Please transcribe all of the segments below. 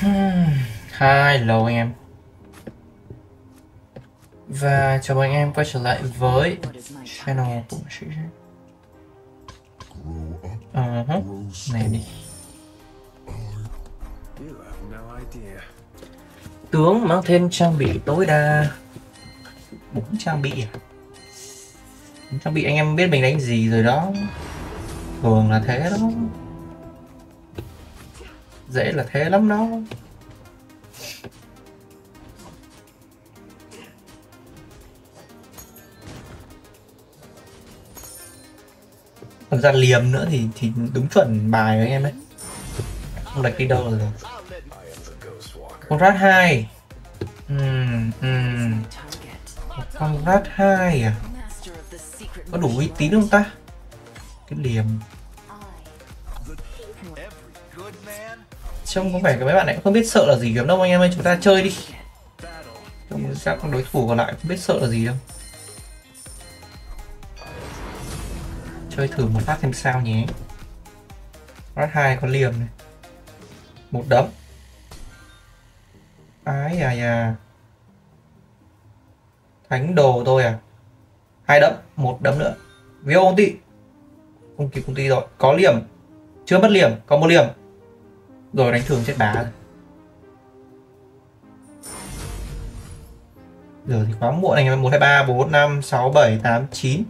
Hmm. Hello anh em. Và chào mừng anh em quay trở lại với channel của sĩ Ờ hả, uh-huh. này đi. Tướng mang thêm trang bị tối đa. Bốn trang bị à? Trang bị anh em biết mình đánh gì rồi đó. Thường là thế đó. Dễ là thế lắm đó. Còn ra liềm nữa thì thì đúng chuẩn bài anh em đấy. Không lệch đi đâu rồi. Con rát 2 Ừm, ừm. Con rát 2 à? Có đủ uy tín không ta? Cái liềm. Trông có vẻ cái mấy bạn này cũng không biết sợ là gì lắm đâu, anh em ơi, Chúng ta chơi đi. Trông các đối thủ còn lại không biết sợ là gì đâu. Chơi thử một phát xem sao nhé. Phát hai có liềm này. Một đấm. Ái à à thánh đồ tôi à. Hai đấm, một đấm nữa. Vô công ty không kịp công ty rồi. Có liềm. Chưa mất liềm, có một liềm rồi đánh thường chết đá rồi giờ thì quá muộn anh em một hai ba bốn năm sáu bảy tám chín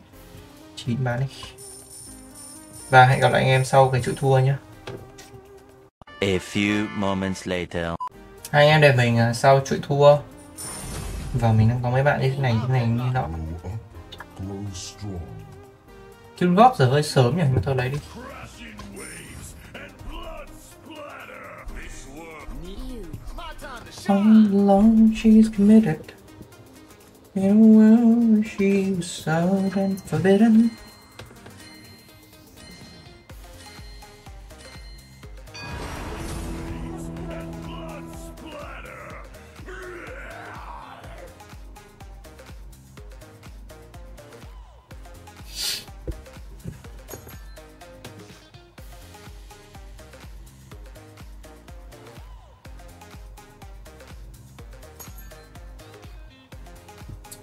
chín bán đi và hẹn gặp lại anh em sau cái chuỗi thua nhé. A few moments later. Hai anh em để mình à, sau chuỗi thua. Và mình đang có mấy bạn như thế này, như thế này, như nọ. Kill góp giờ hơi sớm nhỉ, nhưng tôi lấy đi. So long she's committed. In a world she was so and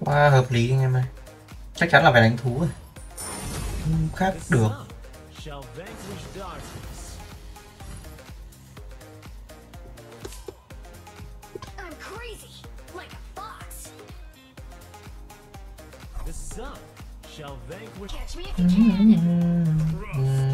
Wow, hợp lý anh em ơi. Chắc chắn là phải đánh thú rồi. Không khác được. Giờ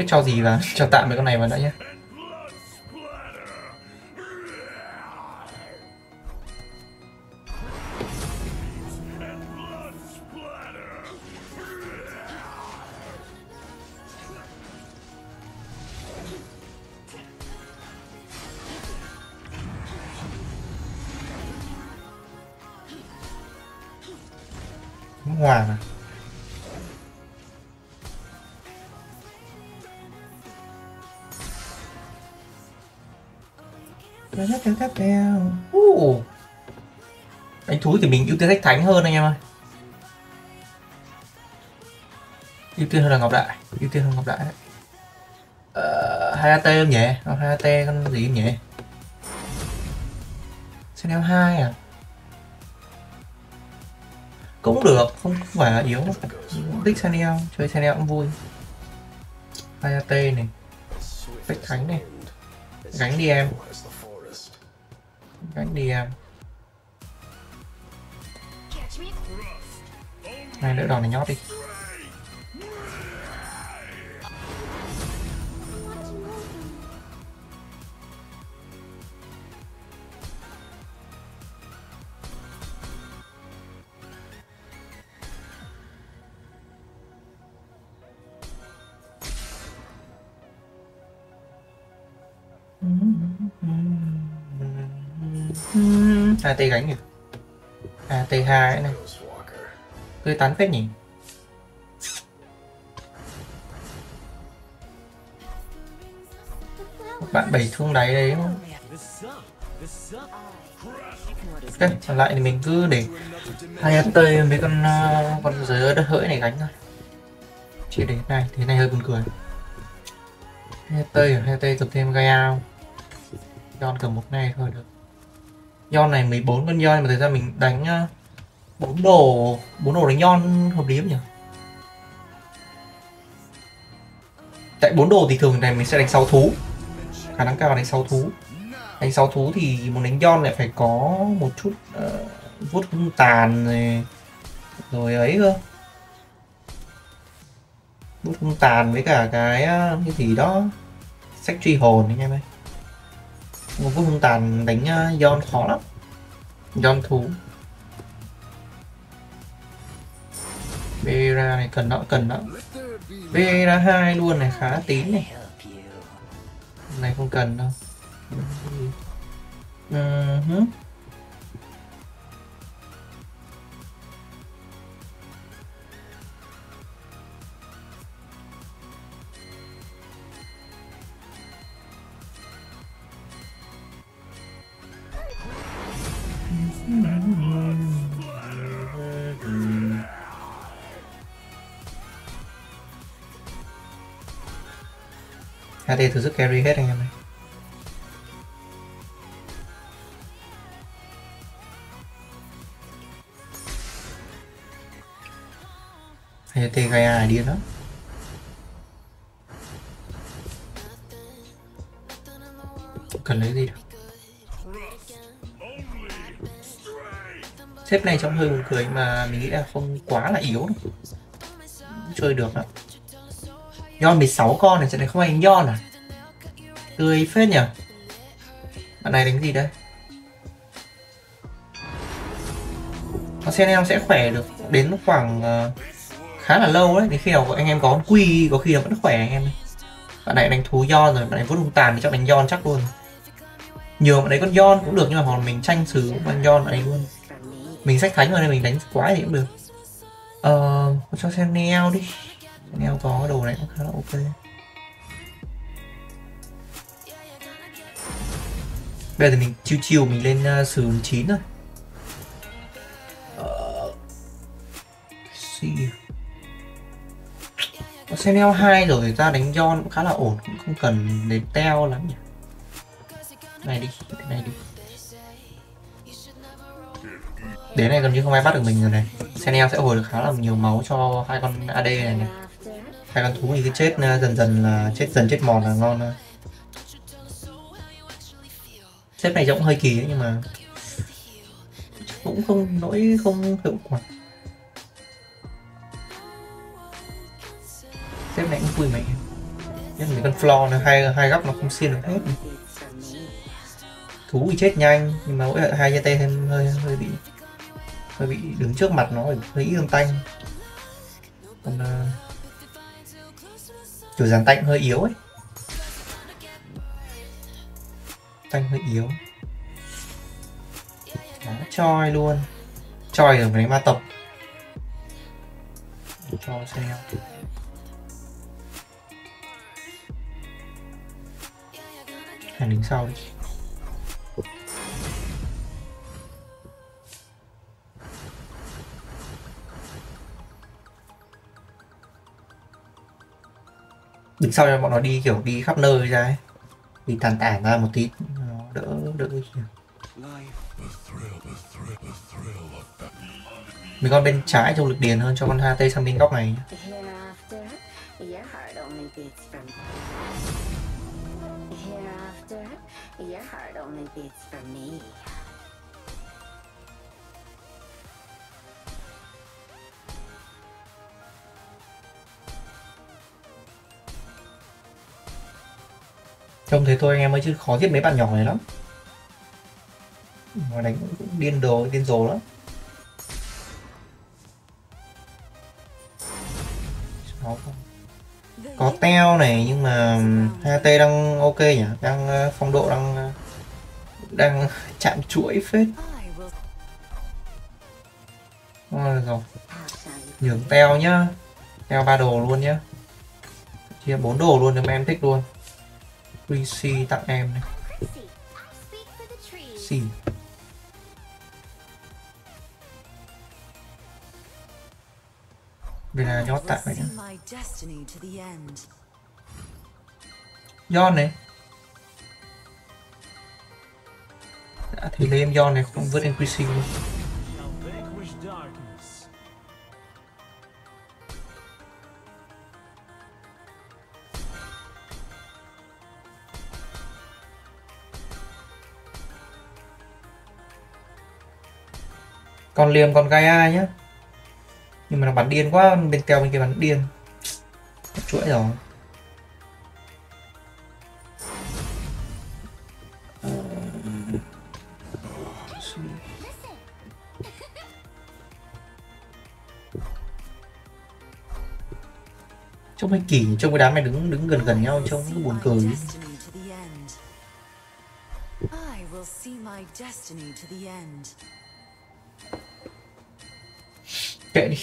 biết cho gì và cho tạm mấy con này vào đã nhé. Hòa mà. Uh. Đánh thú thì mình ưu tiên sách thánh hơn anh em ơi. Ưu tiên hơn là ngọc đại ưu tiên hơn ngọc đại đấy. Ờ, hai at không nhỉ? Hai at con gì không nhỉ? Senel hai à? Cũng được không, phải là yếu. Thích Senel chơi Senel cũng vui. hai at này. Sách thánh này. Gánh đi em gánh đi em. Này đỡ đòn này nhót đi AT gánh nhỉ AT2 này. Tươi tắn phết nhỉ. Bạn bảy thương đáy đấy không? Ok còn lại thì mình cứ để hai tây mấy con uh, con giới đất hỡi này gánh thôi. Chỉ để này thế này hơi buồn cười. Hai tây hai tây tập thêm gaia ao Yon cầm một này thôi được. Yon này 14 con Yon mà thời ra mình đánh ờ, bốn đồ bốn đồ đánh Yon hợp lý không nhỉ? Tại bốn đồ thì thường này mình sẽ đánh 6 thú. Khả năng cao là đánh 6 thú. Đánh 6 thú thì muốn đánh Yon lại phải có một chút uh, vuốt hung tàn rồi rồi ấy cơ. Vuốt hung tàn với cả cái uh, cái gì đó sách truy hồn anh em ơi một Vũ hung tàn đánh à, Yon khó lắm. Yon thú. Vera này cần nó cần nó Vera hai luôn này, khá tín này. Này không cần đâu. Ừ uh -huh. HT thử sức carry hết anh em này HT gây ai điên đó cần lấy gì đâu. Xếp này trong hơi buồn cười mà mình nghĩ là không quá là yếu đâu. Chơi được ạ Yon 16 con này, trận này không anh Yon à Tươi phết nhỉ? Bạn này đánh gì đây? Con sen em sẽ khỏe được đến khoảng uh, khá là lâu đấy. Đến khi nào anh em có con quy có khi là vẫn khỏe anh em Bạn này đánh thú Yon rồi, bạn này vút hung tàn thì chắc đánh Yon chắc luôn. Nhiều bạn đấy con Yon cũng được nhưng mà còn mình tranh xử con Yon này luôn. Mình sách thánh rồi nên mình đánh quái thì cũng được. Ờ, uh, cho xem neo đi. Neo có đồ này cũng khá là ok. Bây giờ thì mình chiều chiều mình lên uh, sườn 9 thôi. Uh. Có xe 2 rồi ra đánh John cũng khá là ổn Cũng không cần đến teo lắm nhỉ. Này đi, này đi. Đến này gần như không ai bắt được mình rồi này. Senel sẽ hồi được khá là nhiều máu cho hai con AD này này. Hai con thú thì cứ chết ờ, dần dần là chết dần chết mòn là ngon thôi xếp này cũng hơi kỳ ấy, nhưng mà cũng không nỗi không hiệu quả. Xếp này cũng vui mẹ. Nhất là con floor này hai hai góc nó không xiên được hết. Thú thì chết nhanh nhưng mà mỗi hai tay thêm hơi hơi bị hơi bị đứng trước mặt nó hơi ít âm tanh còn uh, kiểu dàn tanh hơi yếu ấy. Tanh hơi yếu. Đó, choi luôn. Choi ở mấy ma tộc. Cho xem. Hàng đứng sau đi. Đứng sau cho bọn nó đi kiểu đi khắp nơi ra ấy. Đi tàn tản ra một tí nó đỡ đỡ mình con bên trái trong lực điền hơn, cho con HT sang bên góc này Your trông thế thôi anh em ơi, chứ khó giết mấy bạn nhỏ này lắm mà đánh cũng điên đồ, điên rồ lắm. Có teo này, nhưng mà ừ, HT đang ok nhỉ? Đang ờ, phong độ đang ờ, đang chạm chuỗi phết. Rồi. Nhường teo nhá. Teo ba đồ luôn nhá. Chia bốn đồ luôn nếu mà em thích luôn. Chrissy tặng em này. Xì đây là nhót tại vậy. Yon này Đã thì lấy em Yon này không vứt NPC luôn shall vanquish darkness. Con liềm con Gaia nhá Nhưng mà nó bắn điên quá Bên kèo bên kia bắn điên chuỗi rồi Trông hơi kỳ Trông cái đám này đứng đứng gần gần nhau Trông nó buồn cười. I will see my destiny to the end. Kệ đi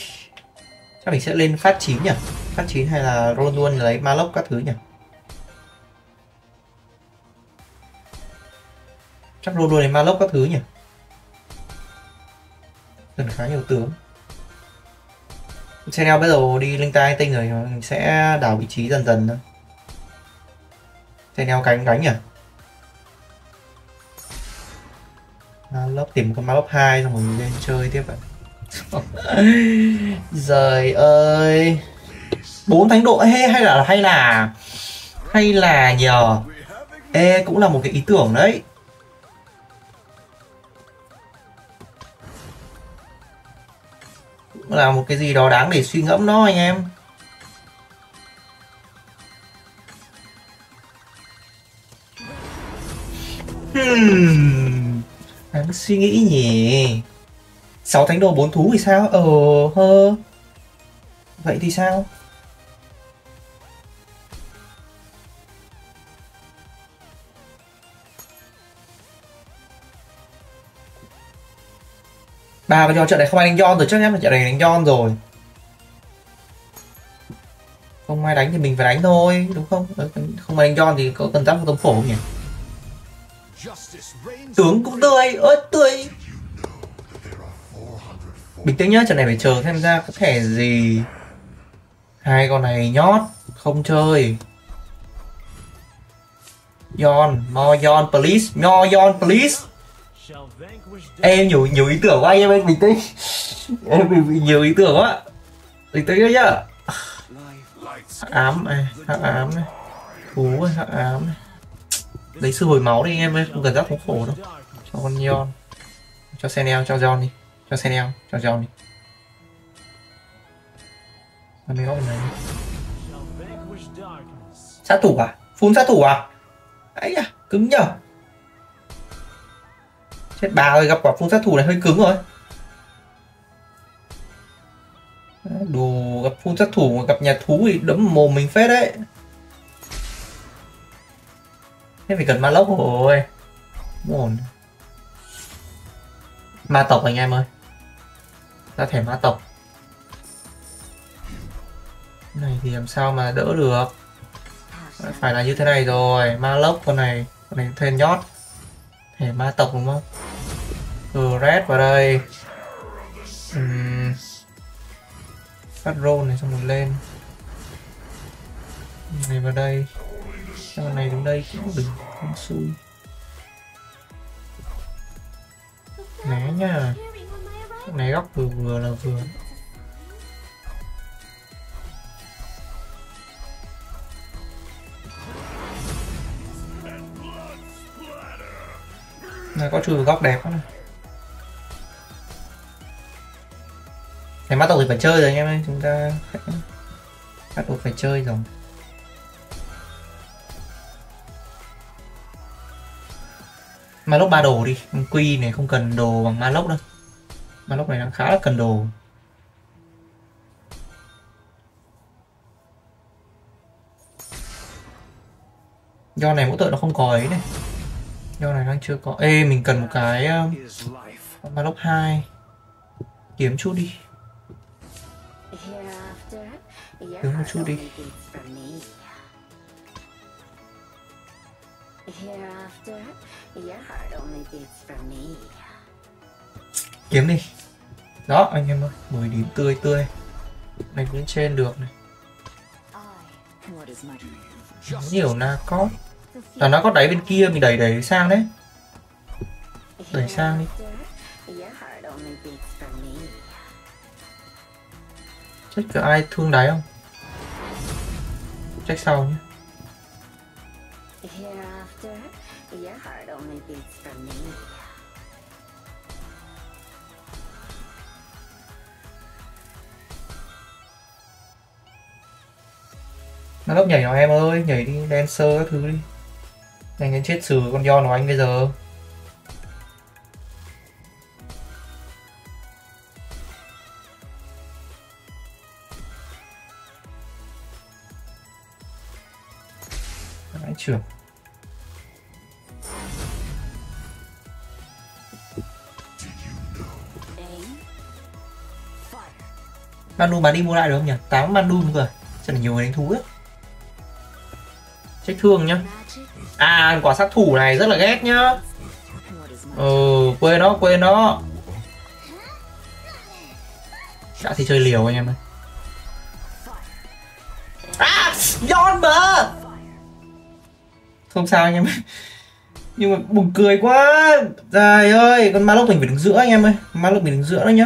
Chắc mình sẽ lên phát 9 nhỉ? Phát 9 hay là roll luôn lấy Malok các thứ nhỉ? Chắc roll luôn lấy Malok các thứ nhỉ? Cần khá nhiều tướng. Senel bây giờ đi linh tai tinh rồi, Mình sẽ đảo vị trí dần dần thôi. Senel cánh đánh nhỉ? Malok tìm con Malok 2 xong rồi mình lên chơi tiếp vậy Trời ơi. Bốn thánh độ hay hay là hay là hay là nhờ? Ê cũng là một cái ý tưởng đấy. Cũng là một cái gì đó đáng để suy ngẫm đó anh em. Hmm, đáng suy nghĩ nhỉ sáu thánh đồ bốn thú thì sao? Ờ hơ. Vậy thì sao? Bà và do trận này không ai đánh Yon rồi chắc chắn là trận này đánh Yon rồi. Không ai đánh thì mình phải đánh thôi đúng không? Ờ, không ai đánh Yon thì có cần giáp tấm phổ không nhỉ? Tướng cũng tươi ơi tươi bình tĩnh nhá trận này phải chờ xem ra có thẻ gì hai con này nhót không chơi Yon, mo Yon please, mo Yon please. Em nhiều nhiều ý tưởng quá anh em ơi, bình tĩnh. Em bị, bị nhiều ý tưởng quá. Bình tĩnh nhá. Hắc ám này, hắc ám này. Thú này, hắc ám này. Lấy sư hồi máu đi anh em ơi, không cần giác thống khổ đâu. Cho con Yon. Cho Senel, cho John đi. Cho Senel, cho John đi. Làm mấy góc này. Sát thủ à? Phun sát thủ à? Ấy à cứng nhở chết bà ơi gặp quả phun sát thủ này hơi cứng rồi. Đồ gặp phun sát thủ gặp nhà thú thì đấm mồm mình phết đấy. Thế phải cần ma lốc rồi. Ổn. Ma tộc anh em ơi ra thẻ ma tộc. Này thì làm sao mà đỡ được? Phải là như thế này rồi, ma lốc con này con này thêm nhót. Thẻ ma tộc đúng không? Từ red vào đây. Ừm. phát roll này xong rồi lên. Này vào đây. Con này đứng đây cũng đừng không xui. Né nha này, góc vừa vừa là vừa. Này, có chui vào góc đẹp quá này Này mắt tộc thì phải chơi rồi anh em ơi, Chúng ta bắt đầu phải chơi rồi. Ma lốc ba đồ đi Quy này không cần đồ bằng ma lốc đâu mà lúc này đang khá là cần đồ. Do này mỗi tội nó không có ấy này. Do này đang chưa có. Ê mình cần một cái ờ, um, Ma lốc 2 Kiếm chút đi. Kiếm một chút đi. Hereafter, your heart only beats for me. kiếm đi đó, anh em ơi 10 điểm tươi tươi. Này cũng trên được này. I. Nhiều na có. Là nó có đẩy bên kia, mình đẩy đẩy sang đấy. Đẩy sang đi. Chết có ai thương đáy không? Chắc sau nhé nó lớp nhảy vào em ơi nhảy đi dancer các thứ đi. Nhanh đến chết xử con do của anh bây giờ. Đấy, trưởng. Manu bán đi mua lại được không nhỉ? 8 Manu rồi Chắc là nhiều người đánh thú ấy Check thương nhá. À quả sát thủ này rất là ghét nhá. Ừ quên nó quên nó Đã thì chơi liều anh em ơi. À Yon mà Không sao anh em ơi. Nhưng mà buồn cười quá. Trời ơi, Con Malok mình phải đứng giữa anh em ơi. Ma lốc mình đứng giữa đó nhá.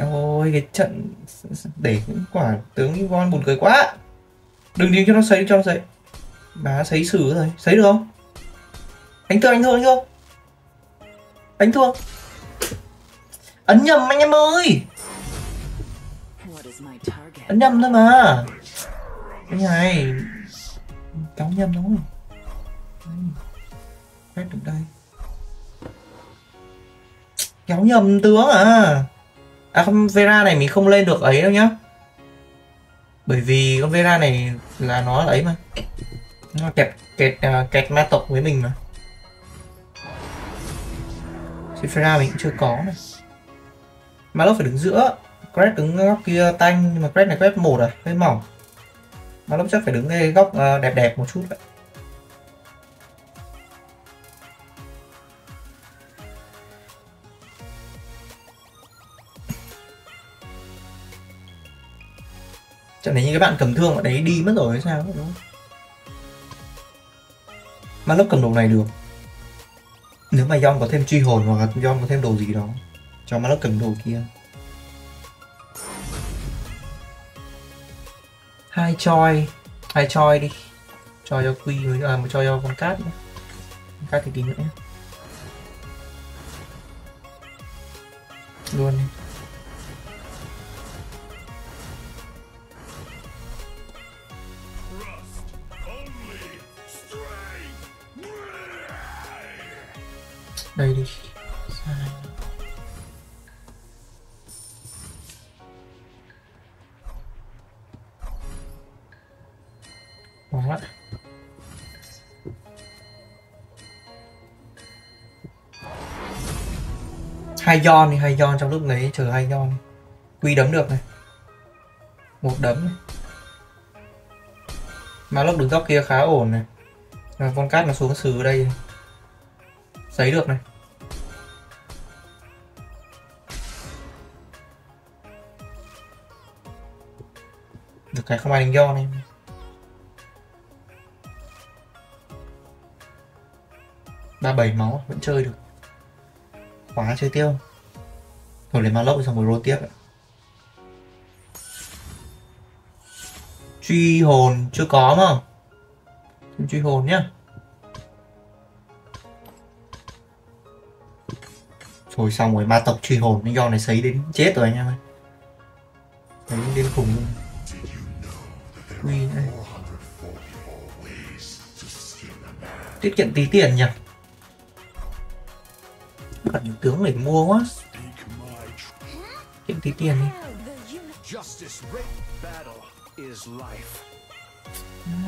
Ôi, cái trận Để những quả tướng Yvonne buồn cười quá. Đừng điên cho nó sấy cho nó sấy. Má sấy xử rồi Sấy được không? Đánh thương anh thương anh thương Đánh thương Ấn nhầm anh em ơi. Ấn nhầm thôi mà. Cái này cháu nhầm đúng rồi, Quét được đây? Kéo nhầm tướng à? À không Vera này mình không lên được ấy đâu nhá. Bởi vì con Vera này là nó ấy mà. Nó kẹt kẹt uh, kẹt ma tộc với mình mà. Sephira mình cũng chưa có này Malok phải đứng giữa. Crest đứng góc kia tanh nhưng mà crest này crest một à hơi mỏng. Malok chắc phải đứng cái góc uh, đẹp đẹp một chút vậy Chẳng thể như các bạn cầm thương ở đấy đi mất rồi hay sao đúng không? mà lúc cầm đồ này được. Nếu mà Yon có thêm truy hồn hoặc là Yon có thêm đồ gì đó Cho mà lúc cầm đồ kia. Hai choi hai choi đi. Cho cho quy với à, cho cho con cát nữa. Con cát thì tí nữa luôn đi. Đây đi. Sai. Hai giòn thì hai giòn trong lúc đấy, chờ hai giòn quy đấm được này. Một đấm này. Mà lúc đứng góc kia khá ổn này. Rồi con cát nó xuống xử ở đây này. Sấy được này. Được cái không ai đánh do này ba bảy máu vẫn chơi được. Khóa chơi tiêu. Rồi lấy ma lốc xong rồi roll tiếp ạ. truy hồn chưa có mà. Thêm truy hồn nhá. Rồi xong rồi, ma tộc truy hồn nó do này sấy đến chết rồi anh em ơi. Sấy đến cùng luôn. Queen này tiết kiệm tí tiền nhỉ? Cần những tướng để mua quá. Tiết kiệm tí tiền đi.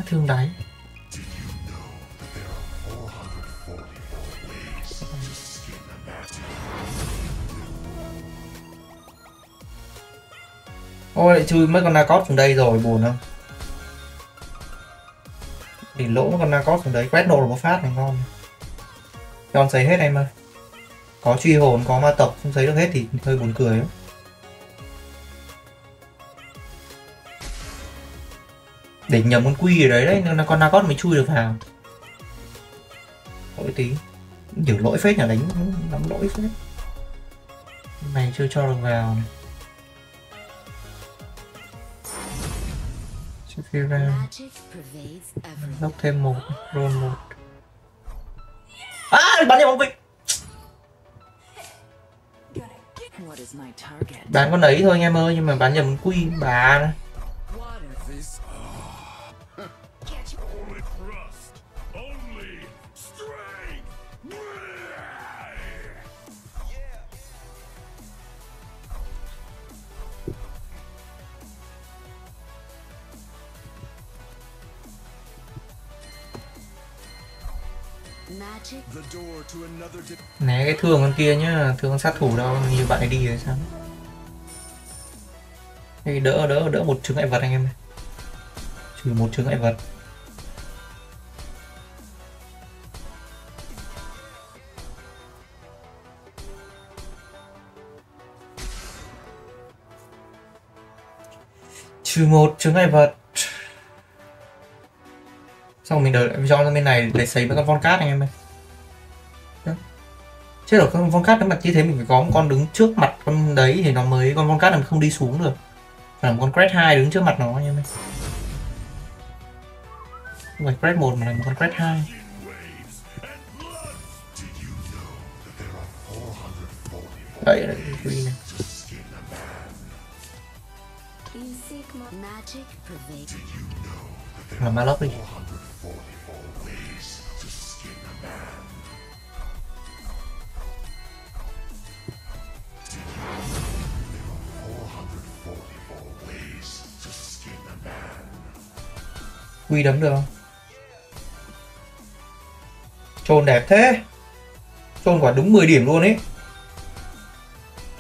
Thương đáy ôi lại chui mấy con Narcos xuống đây rồi buồn không? Để lỗ mấy con Narcos xuống đấy. Quét nổ một phát này ngon. Cho sấy hết em ơi. Có truy hồn, có ma tộc, không sấy được hết thì hơi buồn cười lắm. Để nhầm con quy ở đấy đấy, nên là con Narcos mới chui được vào. Lỗi tí. Nhiều lỗi phết nhà đánh lắm lỗi phết. Này chưa cho được vào. này Everything. Lốc thêm một, roll một À, bắn nhầm bóng vịt? Bán con đấy thôi anh em ơi, nhưng mà bán nhầm quy bà Né cái thương con kia nhá, thương con sát thủ đâu, như bạn ấy đi rồi sao? Đây đỡ, đỡ, đỡ một chứng ngại vật anh em ơi. Trừ một chứng ngại vật. Trừ một chứng ngại vật. Xong mình đợi cho ra bên này để sấy với con von cát anh em ơi. Chết rồi con von cát nếu mà như thế mình phải có một con đứng trước mặt con đấy thì nó mới con von cát là không đi xuống được. Phải là một con cret 2 đứng trước mặt nó anh em ơi. Không phải cret 1 mà là một con cret 2 đấy là 44 ways to skin a man. Did You seek more magic pervades là Malok đi quy đấm được không? Trôn đẹp thế. Trôn quả đúng 10 điểm luôn ấy.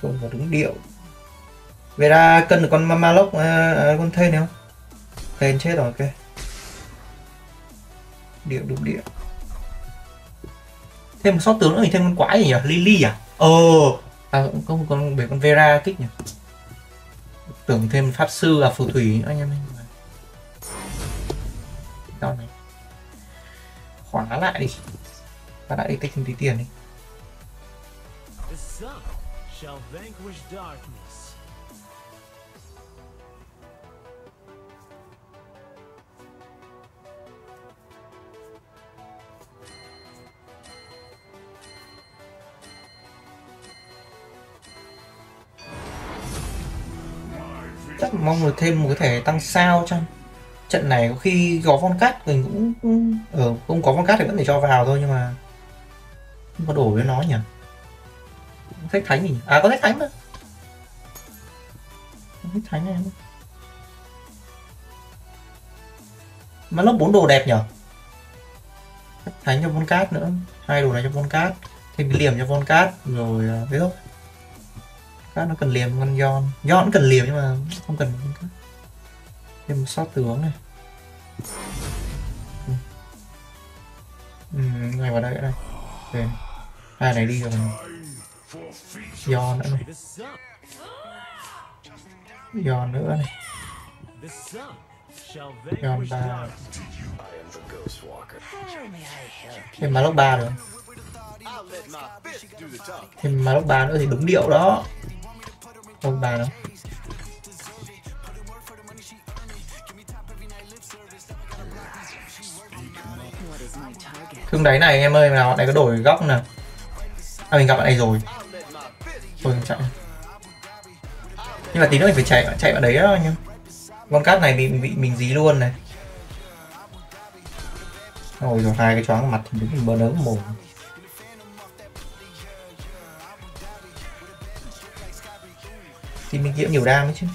Trôn quả đúng điệu. Vera cân được con Mamalok à, à, con thên này không? Thên chết rồi ok địa đúng địa. Thêm một sót tướng nữa thì thêm con quái gì nhỉ? Lily à? Ờ. À, cũng không con để con Vera kích nhỉ? Tưởng thêm pháp sư là phù thủy nữa anh em ơi. Đâu này. Khóa lại đi. Khóa lại đi tích thêm tí tiền đi. Mong được thêm một cái thẻ tăng sao trong trận này. Có khi có von cát mình cũng ở ừ, ờ, không có von cát thì vẫn để cho vào thôi nhưng mà không có đổ với nó nhỉ? Thách thánh nhỉ? à có thách thánh mà thách thánh này không? mà lớp bốn đồ đẹp nhở thách thánh cho von cát nữa hai đồ này cho von cát thêm cái liềm cho von cát rồi à, thế thôi khác, nó cần liềm con Yon Yon cũng cần liềm nhưng mà không cần thêm một shot tướng này. Ừ, ừ. này vào đây đây ok hai này đi rồi Yon nữa này. Yon nữa này. Yon ba. Thêm thêm lúc ba được thêm Malok ba nữa thì đúng điệu đó. Không ba đó. Thương đáy này anh em ơi nào bạn này có đổi góc nè à mình gặp bạn này rồi. Thôi mình chạy nhưng mà tí nữa mình phải chạy chạy bạn đấy đó, anh em. Con cát này bị bị mình dí luôn này. Ôi, rồi hai cái choáng mặt thì đúng bơ nớm mồm. Thì mình kiếm nhiều đam ấy chứ.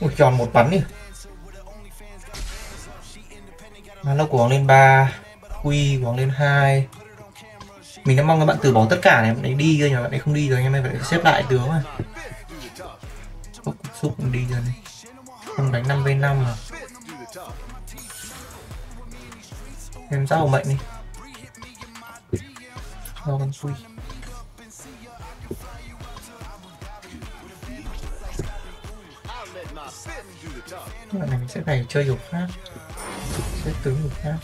Ui, tròn một bắn đi. Mà Mana của Hoàng lên 3 Quy của Hoàng lên 2 Mình đã mong các bạn từ bỏ tất cả này, Bạn ấy đi rồi nhưng mà bạn ấy không đi rồi Anh em phải xếp lại tướng à Xúc xúc đi rồi này. Không đánh 5v5 mà. Em ra hậu mệnh đi. Lo con xui Lần này mình sẽ phải chơi dục khác Sẽ tướng dục khác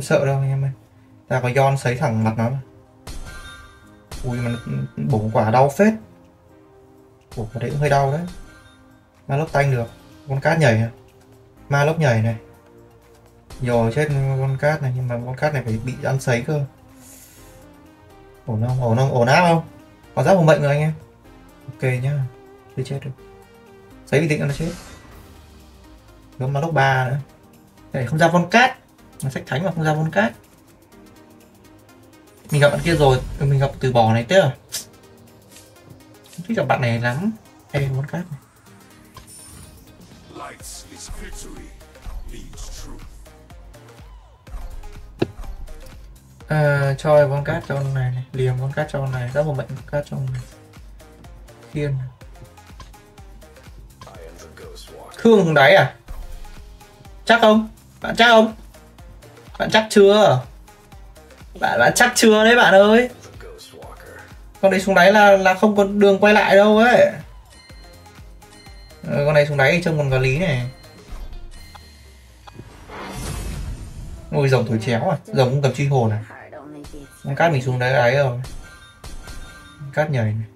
không sợ đâu anh em ơi. Ta có Yon sấy thẳng mặt nó. Mà. Ui, mà bổ quả đau phết. Ủa quả đấy cũng hơi đau đấy. Ma lốc tanh được. Con cát nhảy à? Ma lốc nhảy này. Rồi chết con cát này, nhưng mà con cát này phải bị ăn sấy cơ. Ổn không? Ổn không? Ổn áp không? Có giáp của mệnh rồi anh em. Ok nhá. Chưa chết được Sấy bị định nó chết. Có ma lốc ba nữa. Để không ra con cát sách thánh mà không ra von cát. Mình gặp bạn kia rồi ừ, mình gặp từ bỏ này tiếc à không thích gặp bạn này lắm. Ê, von cát này. À, cho von cát cho con này, này. liềm von cát cho con này rất một mệnh von cát cho con này. Thiên thương đáy à? Chắc không? Bạn chắc không bạn chắc chưa? Bạn bạn chắc chưa đấy bạn ơi? Con đấy xuống đáy là là không có đường quay lại đâu ấy. Ờ, con này xuống đáy thì trông còn có lý này. Ôi rồng thổi chéo à. Rồng cũng cầm truy hồn này, con cát mình xuống đáy ấy rồi. Cát nhảy này.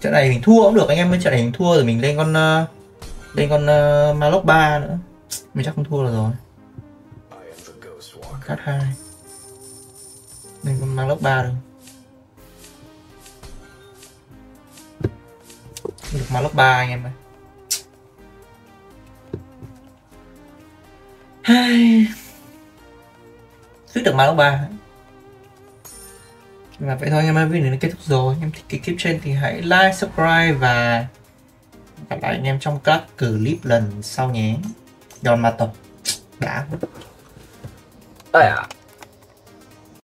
Trận này mình thua cũng được anh em ơi. Trận này mình thua rồi mình lên con uh, lên con ờ, uh, Malok 3 nữa. Mình chắc không thua là rồi cắt hai. Mình còn mang lớp 3 rồi. Được mang lớp 3 anh em ơi. Suýt được mang lớp 3 và vậy thôi anh em ơi, video này kết thúc rồi. Anh em thích cái clip trên thì hãy like, subscribe và gặp lại anh em trong các clip lần sau nhé. Đòn mặt tập đã. Ây à